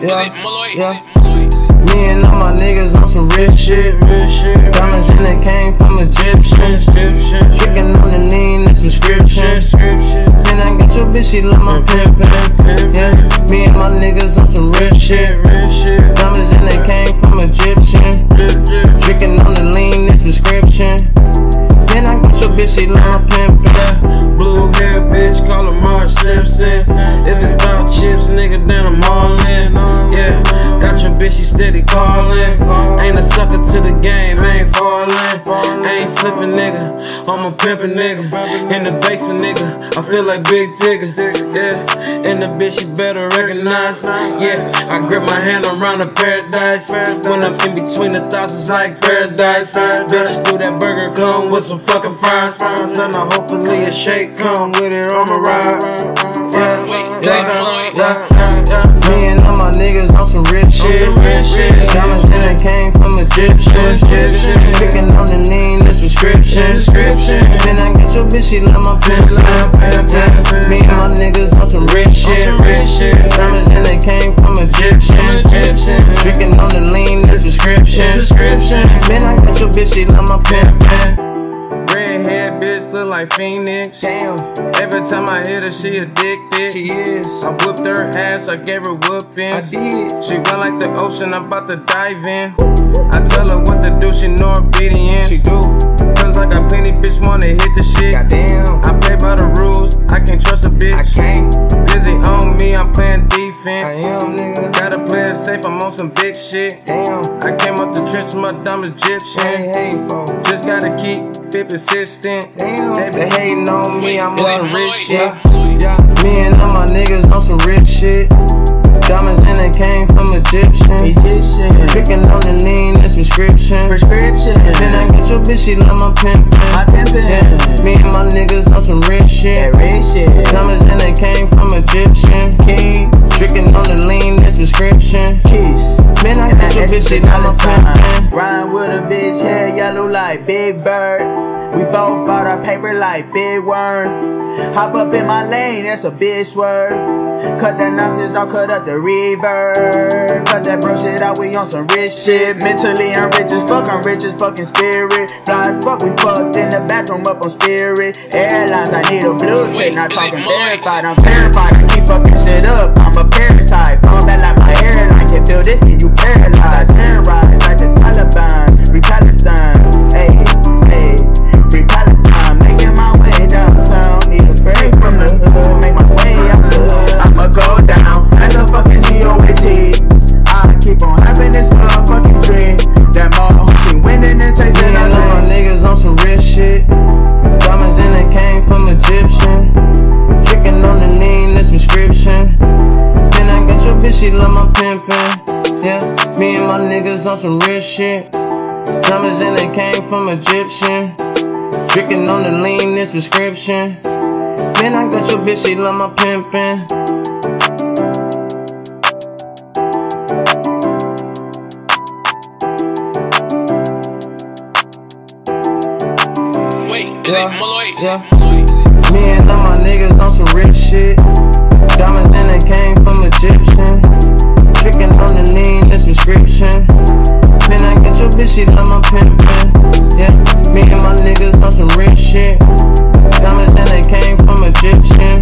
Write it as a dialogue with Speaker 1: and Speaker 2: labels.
Speaker 1: Yeah, yeah. Me and all my niggas on some rich shit. Diamonds in it came from Egyptian. Chicken on the lean, the subscription. Then I got your bitch, she love my pimpin'. Yeah, me and my niggas on some rich shit. Diamonds in it came from Egyptian. Chicken on the lean, bitch, she
Speaker 2: steady calling. Ain't a sucker to the game, ain't falling. Ain't slipping, nigga. I'm a pimpin' nigga. In the basement, nigga. I feel like Big Tigger. Yeah, and the bitch, she better recognize. Yeah, I grip my hand around the paradise. When I'm in between the thousands, like paradise. Bitch, do that burger come with some fucking fries. And I hopefully a shake come with it on my ride. Yeah, yeah, yeah.
Speaker 1: Me and all my niggas on some rich shit. Diamonds in it came from Egyptian. Chicken on the lean, the subscription. Then I get your bitch, she love my pimp. Me and my niggas on some rich shit. Diamonds in it came from Egyptian. Chicken on the lean, the subscription. Then I get your bitch, she love my pimp.
Speaker 2: Red hair bitch look like Phoenix.
Speaker 1: Damn,
Speaker 2: Every time I hit her, she addicted.
Speaker 1: she is.
Speaker 2: I whipped her ass, I gave her
Speaker 1: I did.
Speaker 2: She run like the ocean, I'm about to dive in. I tell her what to do, she know obedience.
Speaker 1: She do.
Speaker 2: Cause I got plenty bitch wanna hit the shit.
Speaker 1: Goddamn,
Speaker 2: I play by the rules, I can't trust a bitch.
Speaker 1: I can't.
Speaker 2: Busy on me, I'm playing
Speaker 1: I
Speaker 2: defense.
Speaker 1: am, nigga.
Speaker 2: Gotta play it safe, I'm on some big shit.
Speaker 1: Damn,
Speaker 2: I came up the trenches, my dumb Egyptian.
Speaker 1: hey, hey.
Speaker 2: Just gotta keep it persistent.
Speaker 1: Damn,
Speaker 2: They
Speaker 1: they hating on me, I'm on some rich shit.
Speaker 2: Yeah, yeah.
Speaker 1: Me and all my niggas on some rich shit. Diamonds in it came from Egyptian.
Speaker 3: Egyptian
Speaker 1: Chicken on the lean, the subscription.
Speaker 3: prescription.
Speaker 1: Then I get your bitch, she love my pimpin'.
Speaker 3: My pimpin'.
Speaker 1: Yeah. Me and my niggas on some rich shit.
Speaker 3: That rich shit.
Speaker 1: Diamonds in it came from Egyptian.
Speaker 3: King
Speaker 1: Chicken on the lean, the prescription.
Speaker 3: kiss.
Speaker 1: Man, I
Speaker 3: And
Speaker 1: get your
Speaker 3: that
Speaker 1: bitch, she
Speaker 3: extra
Speaker 1: love my
Speaker 3: dollar sign.
Speaker 1: pimpin'.
Speaker 3: Rhyme with a bitch, hair yellow like Big Bird. We both bought our paper like Big Worm. Hop up in my lane, that's a big swerve. Cut that nonsense, I'll cut up the reverb. Cut that bro shit out, we on some rich shit. Mentally, I'm rich as fuck, I'm rich as fucking spirit. Fly as fuck, we fucked in the bathroom up on Spirit. Airlines, I need a blue check, not talking verified. I'm verified, I keep fucking shit up. I'm a parasite, fall back like my airline. Can't feel this, then you paralyzed. Terrorize like the Taliban. Free Palestine, hey. She love my pimpin'. Yeah,
Speaker 1: me and my niggas on some real shit. Diamonds and they came from Egyptian. Chicken on the lean, the subscription. Then I got your bitch, she love my pimpin'. Yeah, yeah. Me and all my niggas on some rich shit. Diamonds in it came from Egyptian tricking on the lean, that's prescription. Man, I get your bitch, she love my pimpin'. Yeah, me and my niggas on some rich shit. Diamonds and they came from Egyptian.